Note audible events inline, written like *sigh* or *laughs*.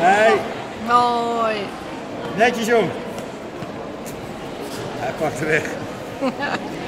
Nee. Mooi. Netjes jong. Hij pakt er weg. *laughs*